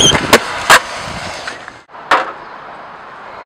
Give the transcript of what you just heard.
you